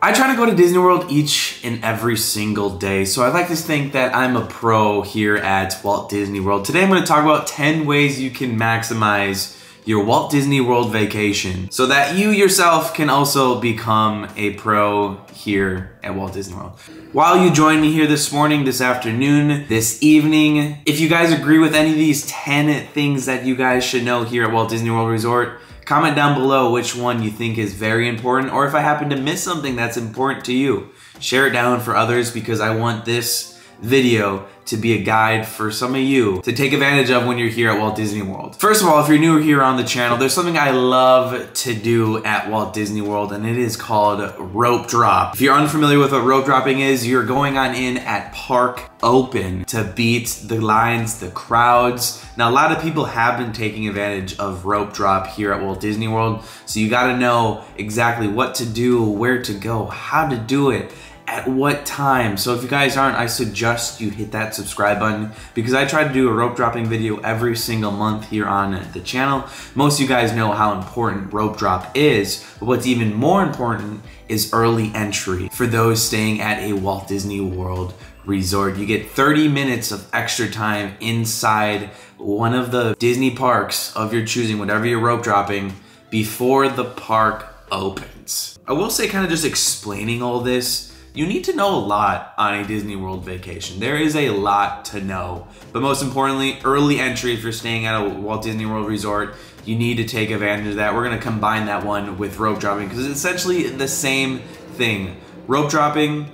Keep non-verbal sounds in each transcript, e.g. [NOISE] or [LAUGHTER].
I try to go to Disney World each and every single day, so I like to think that I'm a pro here at Walt Disney World. Today I'm going to talk about 10 ways you can maximize your Walt Disney World vacation so that you yourself can also become a pro here at Walt Disney World. While you join me here this morning, this afternoon, this evening, if you guys agree with any of these 10 things that you guys should know here at Walt Disney World Resort, Comment down below which one you think is very important or if I happen to miss something that's important to you. Share it down for others because I want this video to be a guide for some of you to take advantage of when you're here at Walt Disney World. First of all, if you're new here on the channel, there's something I love to do at Walt Disney World and it is called rope drop. If you're unfamiliar with what rope dropping is, you're going on in at park open to beat the lines, the crowds. Now, a lot of people have been taking advantage of rope drop here at Walt Disney World, so you gotta know exactly what to do, where to go, how to do it, at what time. So if you guys aren't, I suggest you hit that subscribe button because I try to do a rope dropping video every single month here on the channel. Most of you guys know how important rope drop is, but what's even more important is early entry for those staying at a Walt Disney World resort. You get 30 minutes of extra time inside one of the Disney parks of your choosing, whatever you're rope dropping, before the park opens. I will say kind of just explaining all this, you need to know a lot on a Disney World vacation. There is a lot to know. But most importantly, early entry if you're staying at a Walt Disney World resort, you need to take advantage of that. We're gonna combine that one with rope dropping because it's essentially the same thing. Rope dropping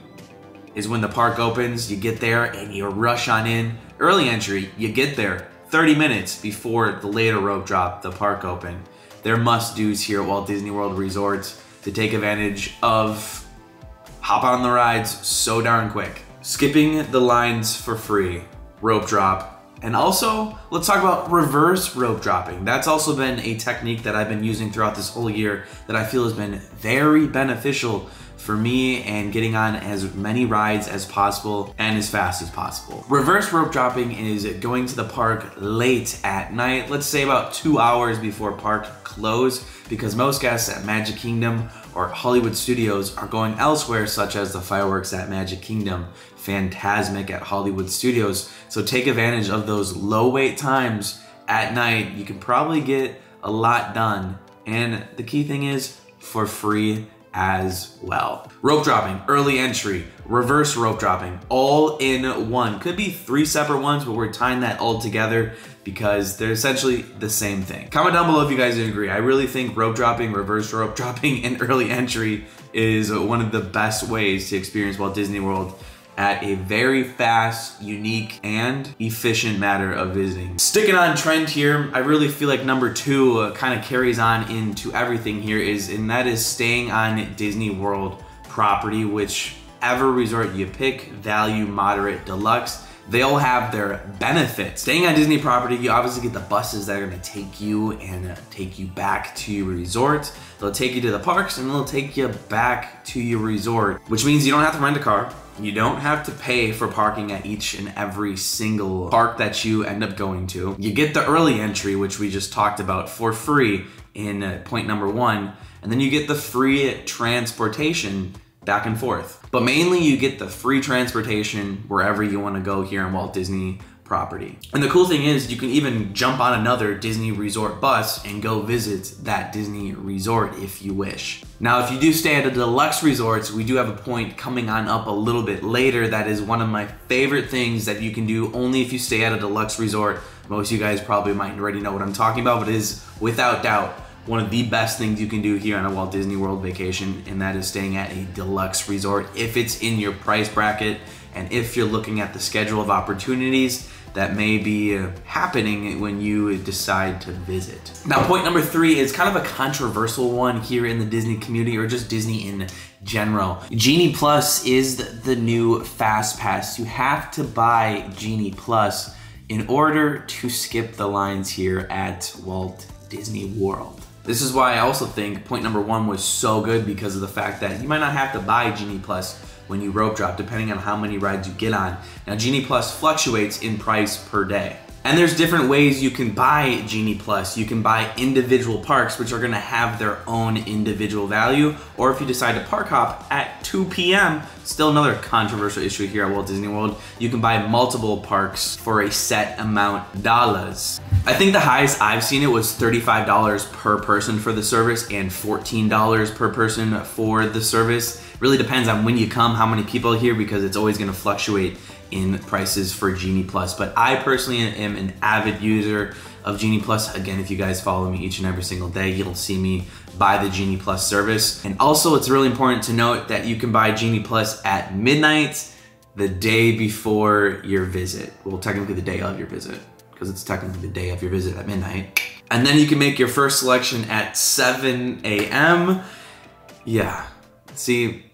is when the park opens, you get there and you rush on in. Early entry, you get there 30 minutes before the later rope drop, the park open. There are must-dos here at Walt Disney World resorts to take advantage of hop on the rides so darn quick. Skipping the lines for free, rope drop, and also, let's talk about reverse rope dropping. That's also been a technique that I've been using throughout this whole year that I feel has been very beneficial for me and getting on as many rides as possible and as fast as possible. Reverse rope dropping is going to the park late at night, let's say about two hours before park close, because most guests at Magic Kingdom or Hollywood Studios are going elsewhere, such as the fireworks at Magic Kingdom, Fantasmic at Hollywood Studios. So take advantage of those low wait times at night. You can probably get a lot done. And the key thing is for free as well. Rope dropping, early entry, reverse rope dropping, all in one. Could be three separate ones, but we're tying that all together because they're essentially the same thing. Comment down below if you guys agree. I really think rope dropping, reverse rope [LAUGHS] dropping, and early entry is one of the best ways to experience Walt Disney World at a very fast, unique, and efficient matter of visiting. Sticking on trend here, I really feel like number two uh, kind of carries on into everything here is, and that is staying on Disney World property, which ever resort you pick, value, moderate, deluxe, they all have their benefits. Staying on Disney property, you obviously get the buses that are gonna take you and uh, take you back to your resort. They'll take you to the parks and they'll take you back to your resort, which means you don't have to rent a car. You don't have to pay for parking at each and every single park that you end up going to. You get the early entry, which we just talked about for free in uh, point number one. And then you get the free transportation back and forth. But mainly you get the free transportation wherever you wanna go here in Walt Disney property. And the cool thing is you can even jump on another Disney resort bus and go visit that Disney resort if you wish. Now, if you do stay at a deluxe resorts, we do have a point coming on up a little bit later that is one of my favorite things that you can do only if you stay at a deluxe resort. Most of you guys probably might already know what I'm talking about, but it is without doubt one of the best things you can do here on a Walt Disney World vacation, and that is staying at a deluxe resort if it's in your price bracket and if you're looking at the schedule of opportunities that may be uh, happening when you decide to visit. Now, point number three is kind of a controversial one here in the Disney community or just Disney in general. Genie Plus is the new Fast Pass. You have to buy Genie Plus in order to skip the lines here at Walt Disney World. This is why I also think point number one was so good because of the fact that you might not have to buy Genie Plus when you rope drop, depending on how many rides you get on. Now, Genie Plus fluctuates in price per day. And there's different ways you can buy Genie Plus. You can buy individual parks, which are gonna have their own individual value. Or if you decide to park hop at 2 p.m., still another controversial issue here at Walt Disney World, you can buy multiple parks for a set amount dollars. I think the highest I've seen it was $35 per person for the service and $14 per person for the service. Really depends on when you come, how many people are here, because it's always gonna fluctuate in prices for Genie Plus. But I personally am an avid user of Genie Plus. Again, if you guys follow me each and every single day, you'll see me buy the Genie Plus service. And also, it's really important to note that you can buy Genie Plus at midnight the day before your visit. Well, technically the day of your visit, because it's technically the day of your visit at midnight. And then you can make your first selection at 7 a.m. Yeah. See,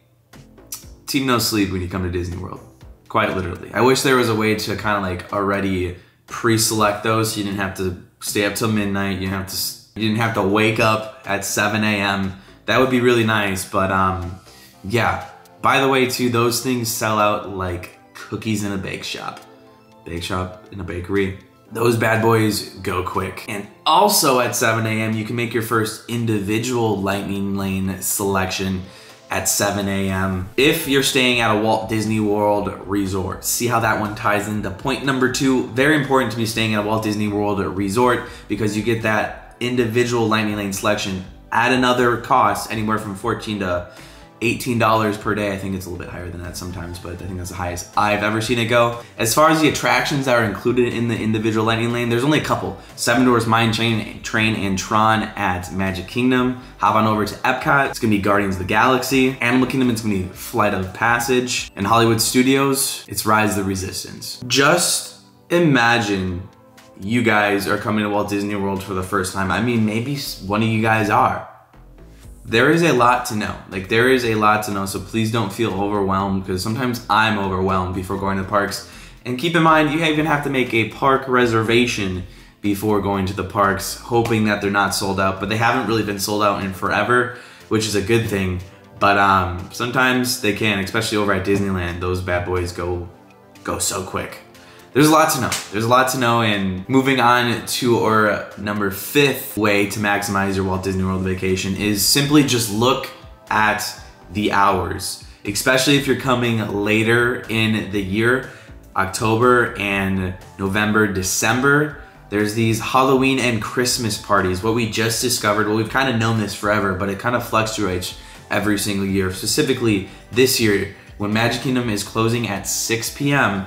team no sleep when you come to Disney World quite literally. I wish there was a way to kind of like already pre-select those. You didn't have to stay up till midnight. You didn't have to. You didn't have to wake up at 7 a.m. That would be really nice. But um, yeah. By the way, too, those things sell out like cookies in a bake shop. Bake shop in a bakery. Those bad boys go quick. And also at 7 a.m., you can make your first individual lightning lane selection at 7 a.m. If you're staying at a Walt Disney World resort, see how that one ties into point number two. Very important to me staying at a Walt Disney World resort because you get that individual lightning lane selection at another cost, anywhere from 14 to $18 per day. I think it's a little bit higher than that sometimes, but I think that's the highest I've ever seen it go. As far as the attractions that are included in the individual lightning lane, there's only a couple. Seven Dwarfs Mine Train, Train and Tron at Magic Kingdom. Hop on over to Epcot. It's gonna be Guardians of the Galaxy. Animal Kingdom, it's gonna be Flight of Passage. And Hollywood Studios, it's Rise of the Resistance. Just imagine you guys are coming to Walt Disney World for the first time. I mean, maybe one of you guys are there is a lot to know. Like there is a lot to know, so please don't feel overwhelmed because sometimes I'm overwhelmed before going to the parks. And keep in mind, you even have to make a park reservation before going to the parks, hoping that they're not sold out. But they haven't really been sold out in forever, which is a good thing. But um, sometimes they can, especially over at Disneyland. Those bad boys go go so quick there's a lot to know. There's a lot to know and moving on to our number fifth way to maximize your Walt Disney World vacation is simply just look at the hours, especially if you're coming later in the year, October and November, December. There's these Halloween and Christmas parties. What we just discovered, well, we've kind of known this forever, but it kind of fluctuates every single year. Specifically this year, when Magic Kingdom is closing at 6 p.m.,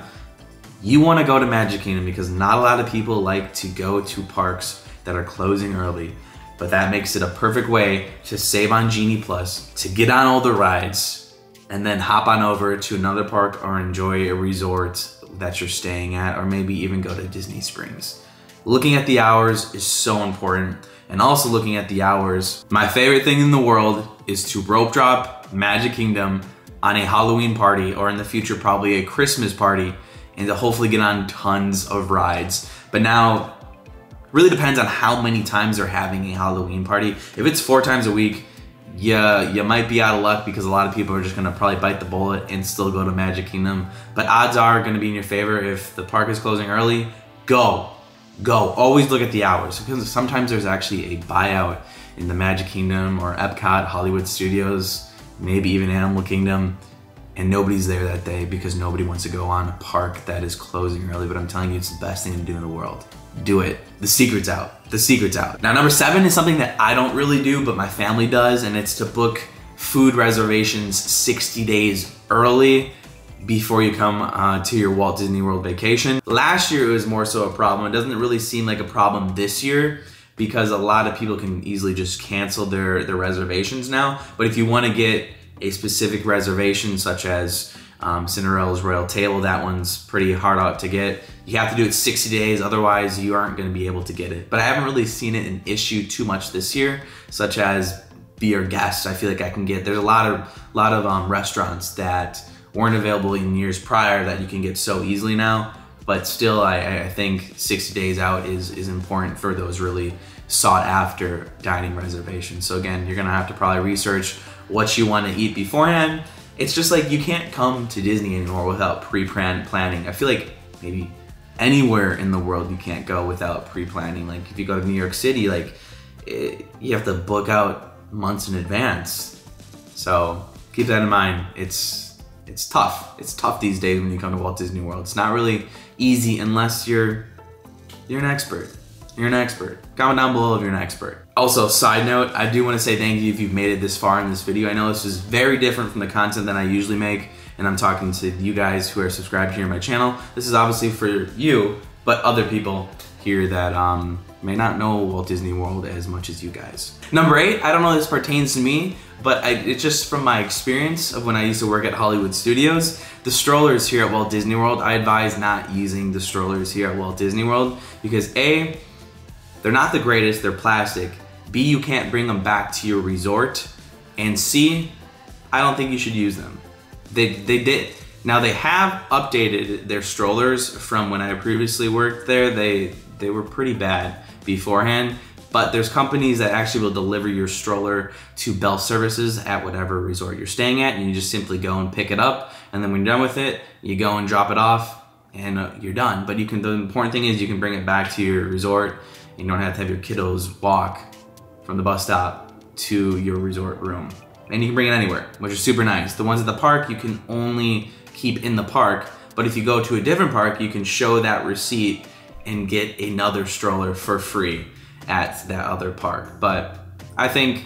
you want to go to Magic Kingdom because not a lot of people like to go to parks that are closing early. But that makes it a perfect way to save on Genie Plus, to get on all the rides, and then hop on over to another park or enjoy a resort that you're staying at, or maybe even go to Disney Springs. Looking at the hours is so important. And also looking at the hours, my favorite thing in the world is to rope drop Magic Kingdom on a Halloween party, or in the future, probably a Christmas party and to hopefully get on tons of rides. But now, really depends on how many times they're having a Halloween party. If it's four times a week, yeah, you might be out of luck because a lot of people are just gonna probably bite the bullet and still go to Magic Kingdom. But odds are gonna be in your favor if the park is closing early. Go, go. Always look at the hours because sometimes there's actually a buyout in the Magic Kingdom or Epcot, Hollywood Studios, maybe even Animal Kingdom and nobody's there that day because nobody wants to go on a park that is closing early. But I'm telling you, it's the best thing to do in the world. Do it. The secret's out. The secret's out. Now, number seven is something that I don't really do, but my family does, and it's to book food reservations 60 days early before you come uh, to your Walt Disney World vacation. Last year, it was more so a problem. It doesn't really seem like a problem this year because a lot of people can easily just cancel their, their reservations now. But if you want to get a specific reservation, such as um, Cinderella's Royal Table, that one's pretty hard out to get. You have to do it 60 days, otherwise you aren't going to be able to get it. But I haven't really seen it an issue too much this year, such as be your guest. I feel like I can get. There's a lot of lot of um, restaurants that weren't available in years prior that you can get so easily now. But still, I, I think 60 days out is is important for those really sought after dining reservations. So again, you're gonna have to probably research what you want to eat beforehand. It's just like you can't come to Disney anymore without pre-planning. I feel like maybe anywhere in the world you can't go without pre-planning. Like if you go to New York City, like it, you have to book out months in advance. So keep that in mind. It's it's tough. It's tough these days when you come to Walt Disney World. It's not really easy unless you're you're an expert. You're an expert. Comment down below if you're an expert. Also, side note, I do want to say thank you if you've made it this far in this video. I know this is very different from the content that I usually make, and I'm talking to you guys who are subscribed here on my channel. This is obviously for you, but other people here that um, may not know Walt Disney World as much as you guys. Number eight, I don't know if this pertains to me, but I, it's just from my experience of when I used to work at Hollywood Studios. The strollers here at Walt Disney World, I advise not using the strollers here at Walt Disney World because A, they're not the greatest, they're plastic. B, you can't bring them back to your resort. And C, I don't think you should use them. They, they did. Now they have updated their strollers from when I previously worked there. They, they were pretty bad beforehand, but there's companies that actually will deliver your stroller to Bell Services at whatever resort you're staying at, and you just simply go and pick it up, and then when you're done with it, you go and drop it off, and uh, you're done. But you can. The important thing is you can bring it back to your resort you don't have to have your kiddos walk from the bus stop to your resort room. And you can bring it anywhere, which is super nice. The ones at the park, you can only keep in the park, but if you go to a different park, you can show that receipt and get another stroller for free at that other park. But I think,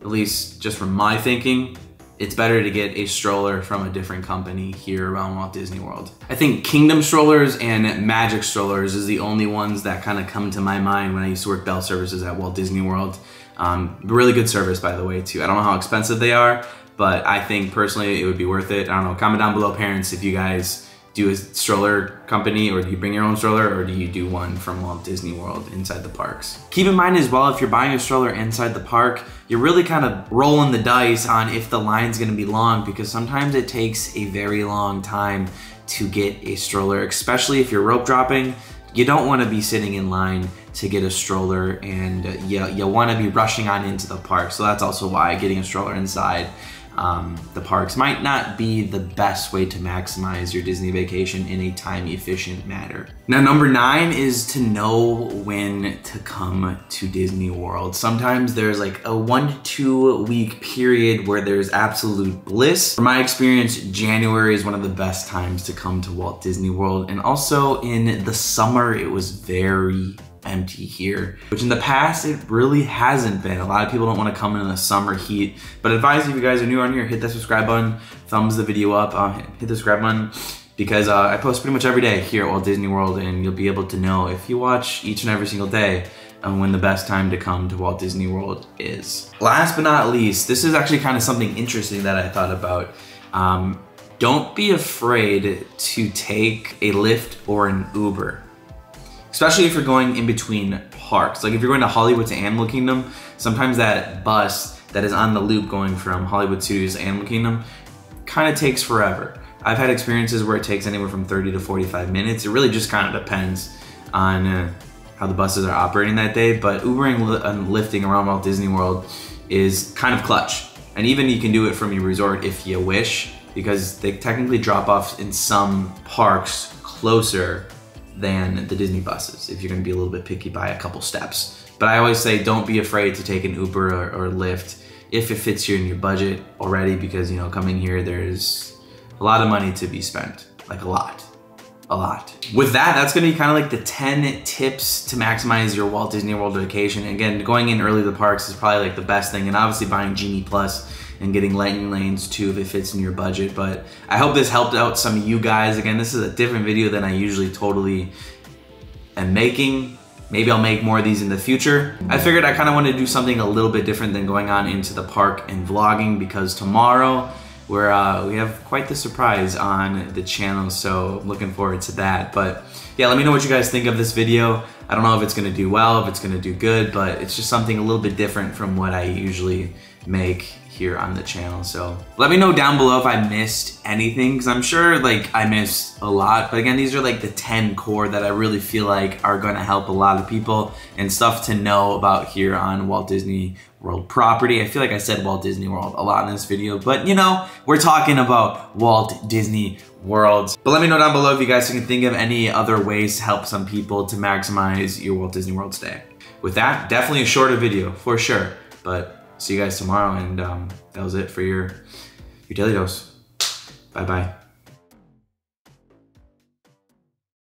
at least just from my thinking, it's better to get a stroller from a different company here around Walt Disney World. I think Kingdom strollers and Magic strollers is the only ones that kind of come to my mind when I used to work bell services at Walt Disney World. Um, really good service, by the way, too. I don't know how expensive they are, but I think personally it would be worth it. I don't know, comment down below, parents, if you guys do a stroller company or do you bring your own stroller or do you do one from Walt Disney World inside the parks? Keep in mind as well, if you're buying a stroller inside the park, you're really kind of rolling the dice on if the line's gonna be long because sometimes it takes a very long time to get a stroller, especially if you're rope dropping. You don't wanna be sitting in line to get a stroller and uh, you, you wanna be rushing on into the park. So that's also why getting a stroller inside um, the parks might not be the best way to maximize your Disney vacation in a time efficient manner. Now, number nine is to know when to come to Disney World. Sometimes there's like a one to two week period where there's absolute bliss. From my experience, January is one of the best times to come to Walt Disney World. And also in the summer, it was very empty here, which in the past it really hasn't been. A lot of people don't want to come in the summer heat, but advise if you guys are new on here, hit that subscribe button, thumbs the video up, uh, hit the subscribe button because uh, I post pretty much every day here at Walt Disney World and you'll be able to know if you watch each and every single day and when the best time to come to Walt Disney World is. Last but not least, this is actually kind of something interesting that I thought about. Um, don't be afraid to take a Lyft or an Uber especially if you're going in between parks. Like if you're going to Hollywood to Animal Kingdom, sometimes that bus that is on the loop going from Hollywood Studios to Animal Kingdom kind of takes forever. I've had experiences where it takes anywhere from 30 to 45 minutes. It really just kind of depends on uh, how the buses are operating that day, but Ubering and lifting around Walt Disney World is kind of clutch. And even you can do it from your resort if you wish, because they technically drop off in some parks closer than the Disney buses if you're gonna be a little bit picky by a couple steps. But I always say don't be afraid to take an Uber or, or Lyft if it fits you in your budget already because you know coming here there's a lot of money to be spent, like a lot a lot. With that, that's gonna be kind of like the 10 tips to maximize your Walt Disney World vacation. Again, going in early to the parks is probably like the best thing and obviously buying Genie Plus and getting lightning lanes too if it fits in your budget. But I hope this helped out some of you guys. Again, this is a different video than I usually totally am making. Maybe I'll make more of these in the future. I figured I kind of wanted to do something a little bit different than going on into the park and vlogging because tomorrow we're, uh, we have quite the surprise on the channel, so looking forward to that. But yeah, let me know what you guys think of this video. I don't know if it's gonna do well, if it's gonna do good, but it's just something a little bit different from what I usually make here on the channel. So let me know down below if I missed anything because I'm sure like I missed a lot. But again, these are like the 10 core that I really feel like are going to help a lot of people and stuff to know about here on Walt Disney World property. I feel like I said Walt Disney World a lot in this video, but you know, we're talking about Walt Disney World. But let me know down below if you guys can think of any other ways to help some people to maximize your Walt Disney World stay. With that, definitely a shorter video for sure, but see you guys tomorrow. And um, that was it for your, your daily dose. Bye bye.